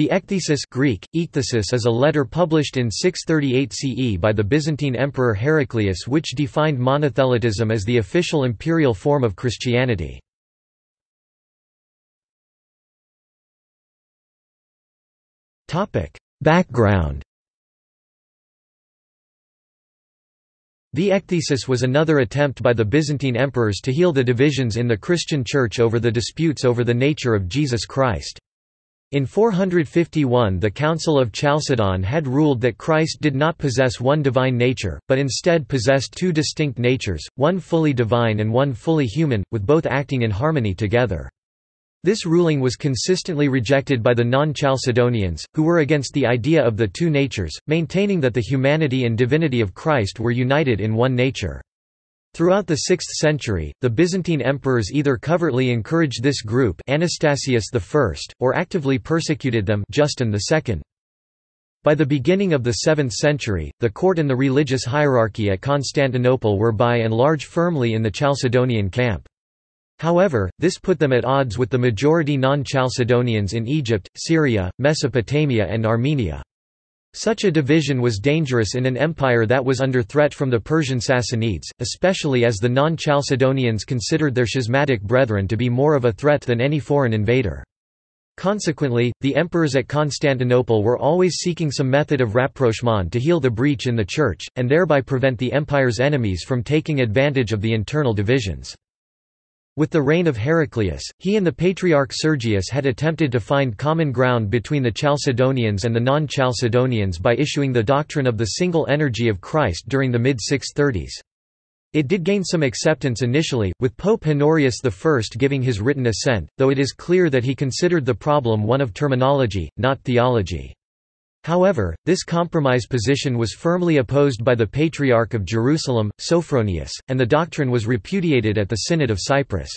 The Ecthesis Greek, ekthesis is a letter published in 638 CE by the Byzantine Emperor Heraclius which defined monothelitism as the official imperial form of Christianity. Background The Ecthesis was another attempt by the Byzantine emperors to heal the divisions in the Christian Church over the disputes over the nature of Jesus Christ. In 451 the Council of Chalcedon had ruled that Christ did not possess one divine nature, but instead possessed two distinct natures, one fully divine and one fully human, with both acting in harmony together. This ruling was consistently rejected by the non-Chalcedonians, who were against the idea of the two natures, maintaining that the humanity and divinity of Christ were united in one nature. Throughout the 6th century, the Byzantine emperors either covertly encouraged this group Anastasius I, or actively persecuted them Justin II. By the beginning of the 7th century, the court and the religious hierarchy at Constantinople were by and large firmly in the Chalcedonian camp. However, this put them at odds with the majority non-Chalcedonians in Egypt, Syria, Mesopotamia and Armenia. Such a division was dangerous in an empire that was under threat from the Persian Sassanids, especially as the non-Chalcedonians considered their schismatic brethren to be more of a threat than any foreign invader. Consequently, the emperors at Constantinople were always seeking some method of rapprochement to heal the breach in the Church, and thereby prevent the empire's enemies from taking advantage of the internal divisions. With the reign of Heraclius, he and the Patriarch Sergius had attempted to find common ground between the Chalcedonians and the non-Chalcedonians by issuing the doctrine of the single energy of Christ during the mid-630s. It did gain some acceptance initially, with Pope Honorius I giving his written assent, though it is clear that he considered the problem one of terminology, not theology. However, this compromise position was firmly opposed by the Patriarch of Jerusalem, Sophronius, and the doctrine was repudiated at the Synod of Cyprus.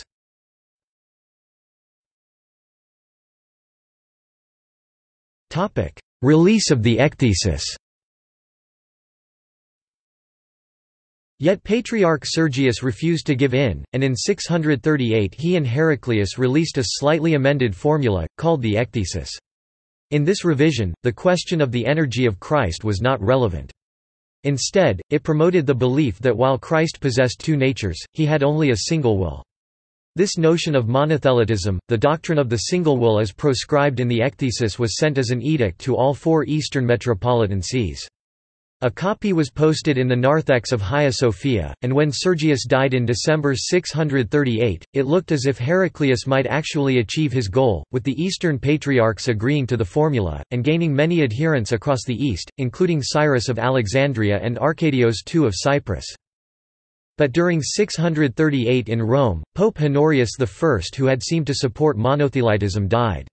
Release of the Ecthesis Yet Patriarch Sergius refused to give in, and in 638 he and Heraclius released a slightly amended formula, called the Ecthesis. In this revision, the question of the energy of Christ was not relevant. Instead, it promoted the belief that while Christ possessed two natures, he had only a single will. This notion of monothelitism, the doctrine of the single will as proscribed in the Ecthesis was sent as an edict to all four eastern metropolitan sees. A copy was posted in the narthex of Hagia Sophia, and when Sergius died in December 638, it looked as if Heraclius might actually achieve his goal, with the Eastern Patriarchs agreeing to the formula, and gaining many adherents across the East, including Cyrus of Alexandria and Arcadius II of Cyprus. But during 638 in Rome, Pope Honorius I who had seemed to support monothelitism died.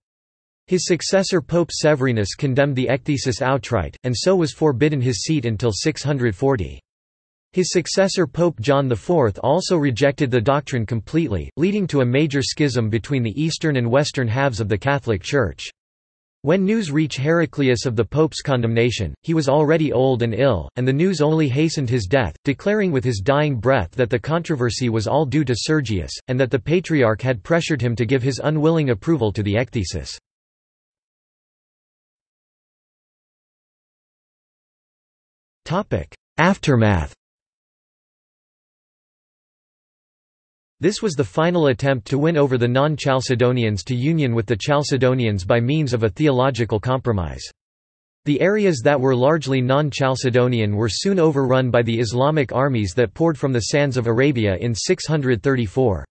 His successor Pope Severinus condemned the ecthesis outright, and so was forbidden his seat until 640. His successor Pope John IV also rejected the doctrine completely, leading to a major schism between the eastern and western halves of the Catholic Church. When news reached Heraclius of the Pope's condemnation, he was already old and ill, and the news only hastened his death, declaring with his dying breath that the controversy was all due to Sergius, and that the Patriarch had pressured him to give his unwilling approval to the ecthesis. Aftermath This was the final attempt to win over the non-Chalcedonians to union with the Chalcedonians by means of a theological compromise. The areas that were largely non-Chalcedonian were soon overrun by the Islamic armies that poured from the sands of Arabia in 634.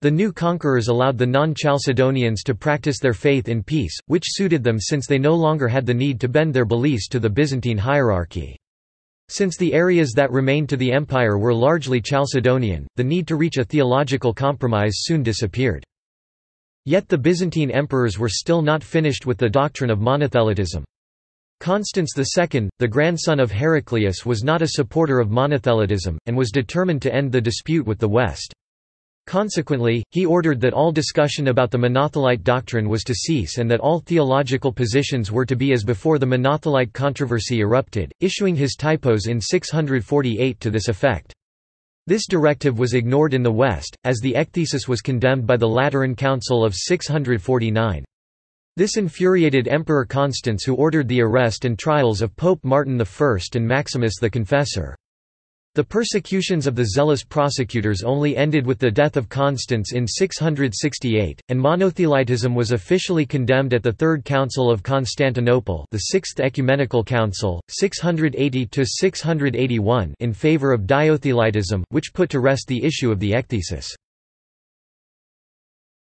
The new conquerors allowed the non-Chalcedonians to practice their faith in peace, which suited them since they no longer had the need to bend their beliefs to the Byzantine hierarchy. Since the areas that remained to the empire were largely Chalcedonian, the need to reach a theological compromise soon disappeared. Yet the Byzantine emperors were still not finished with the doctrine of monothelitism. Constans II, the grandson of Heraclius was not a supporter of monothelitism, and was determined to end the dispute with the West. Consequently, he ordered that all discussion about the monothelite doctrine was to cease and that all theological positions were to be as before the monothelite controversy erupted, issuing his typos in 648 to this effect. This directive was ignored in the West, as the ecthesis was condemned by the Lateran Council of 649. This infuriated Emperor Constans who ordered the arrest and trials of Pope Martin I and Maximus the Confessor. The persecutions of the zealous prosecutors only ended with the death of Constans in 668, and monothelitism was officially condemned at the Third Council of Constantinople the Sixth Ecumenical Council, 680–681 in favor of diothelitism, which put to rest the issue of the ecthesis.